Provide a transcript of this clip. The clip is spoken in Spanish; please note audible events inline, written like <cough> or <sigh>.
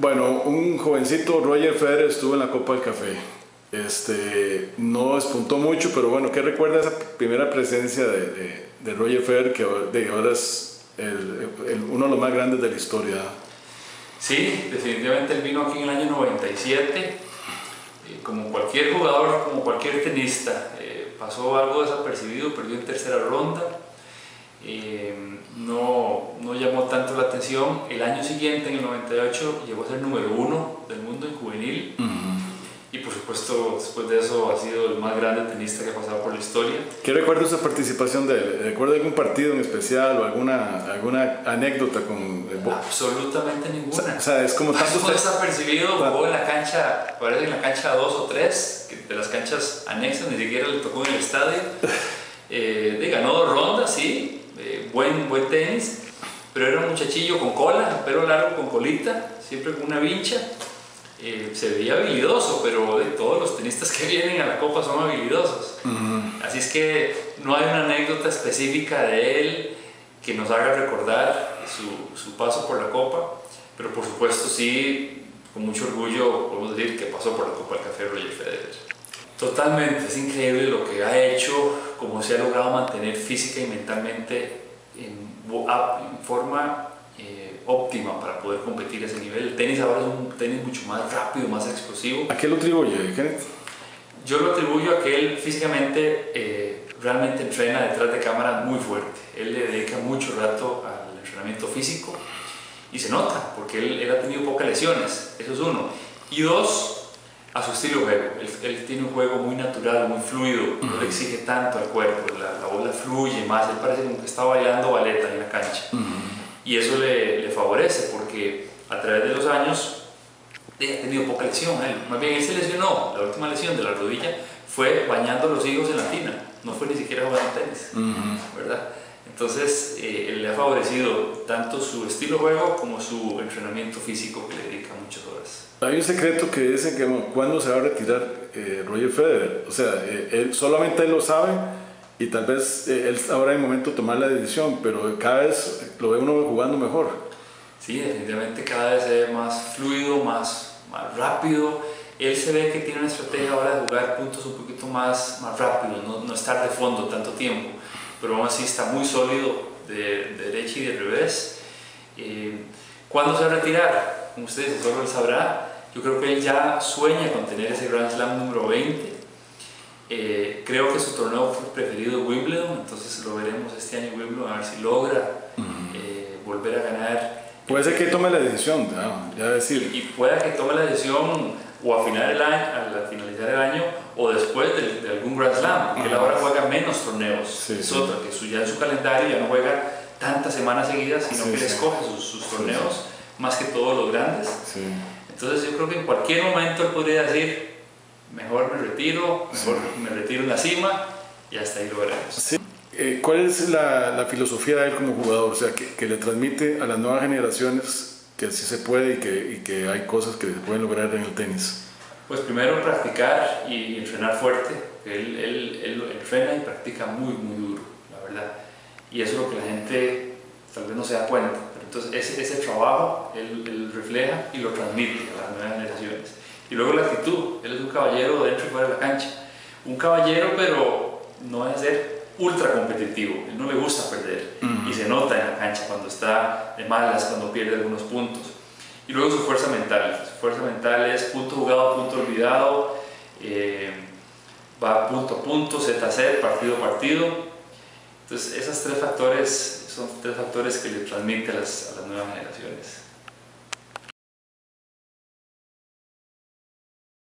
Bueno, un jovencito, Roger Federer, estuvo en la Copa del Café. Este, no despuntó mucho, pero bueno, ¿qué recuerda esa primera presencia de, de, Roger Federer, que de ahora es uno de los más grandes de la historia? Sí, definitivamente él vino aquí en el año 97. como cualquier jugador, como cualquier tenista, eh, pasó algo desapercibido, perdió en tercera ronda. Eh, no, no, llamó tanto la atención. El año siguiente, en el 98, llegó a ser número uno del mundo en juvenil. Y por supuesto, después de eso ha sido el más grande tenista que ha pasado por la historia. ¿Qué recuerda esa participación de él? ¿Recuerda algún partido en especial o alguna, alguna anécdota con el Absolutamente ninguna. O sea, es como tanto... Usted... desapercibido, jugó en la cancha, parece en la cancha 2 o 3, de las canchas anexas, ni siquiera le tocó en el estadio. <laughs> Eh, ganó dos rondas, sí, buen, buen tenis, pero era un muchachillo con cola, pelo largo con colita, siempre con una vincha eh, se veía habilidoso, pero de todos los tenistas que <laughs> vienen a la Copa son habilidosos. Así es que no hay una anécdota específica de él que nos haga recordar su, su, paso por la Copa, pero por supuesto sí, con mucho orgullo podemos decir que pasó por la Copa del Café Roger Federer. Totalmente, es increíble lo que ha hecho, cómo se ha logrado mantener física y mentalmente en, forma eh, óptima para poder competir a ese nivel. El tenis ahora es un tenis mucho más rápido, más explosivo. ¿A qué lo atribuye, Kenneth? Yo lo atribuyo a que él físicamente eh, realmente entrena detrás de cámara muy fuerte. Él le dedica mucho rato al entrenamiento físico y se nota, porque él, él ha tenido pocas lesiones, eso es uno. Y dos, a su estilo de juego. Él, tiene un juego muy natural, muy fluido, no le exige tanto al cuerpo, la, la, bola fluye más, él parece como que está bailando baleta en la cancha y eso le, le, favorece porque a través de los años ha tenido poca lesión. Él. Más bien él se lesionó, la última lesión de la rodilla fue bañando los higos en la tina, no fue ni siquiera jugando tenis, ¿verdad? Entonces eh, él le ha favorecido tanto su estilo de juego como su entrenamiento físico que le dedica muchas horas. Hay un secreto que dice que cuando se va a retirar eh, Roger Federer, o sea, eh, él, solamente él lo sabe y tal vez eh, él ahora es el momento de tomar la decisión, pero cada vez lo ve uno jugando mejor. Sí, definitivamente cada vez se ve más fluido, más, más rápido. Él se ve que tiene una estrategia ahora de jugar puntos un poquito más, más rápido, no, no estar de fondo tanto tiempo, pero aún así está muy sólido de, derecha y de revés. Eh, ¿Cuándo se va a retirar? Como ustedes solo lo sabrá. Yo creo que él ya sueña con tener ese Grand Slam número 20 eh, creo que su torneo preferido es Wimbledon, entonces lo veremos este año Wimbledon a ver si logra eh, volver a ganar. Puede ser que tome la decisión, ya, decir. Y, pueda que tome la decisión o a, final del año, al finalizar el año o después de, algún Grand Slam, porque él ahora juega menos torneos. es otra, que su, ya en su calendario ya no juega tantas semanas seguidas, sino que él escoge sus, sus torneos más que todos los grandes. Entonces yo creo que en cualquier momento él podría decir, mejor me retiro, mejor me retiro en la cima y hasta ahí lo veremos. Eh, ¿Cuál es la, la, filosofía de él como jugador? O sea, que, que, le transmite a las nuevas generaciones que sí se puede y que, y que hay cosas que se pueden lograr en el tenis. Pues primero practicar y entrenar fuerte. Él, él, él, entrena y practica muy, muy duro, la verdad. Y eso es lo que la gente tal vez no se da cuenta. Entonces ese, ese trabajo él, él refleja y lo transmite a las nuevas generaciones. Y luego la actitud, él es un caballero dentro y fuera de la cancha. Un caballero, pero no es ser ultra competitivo, él no le gusta perder y se nota en la cancha cuando está de malas, cuando pierde algunos puntos. Y luego su fuerza mental, su fuerza mental es punto jugado, punto olvidado, eh, va punto a punto, Z a Z, partido a partido. Entonces, esos tres factores son tres factores que le transmite a las, a las nuevas generaciones.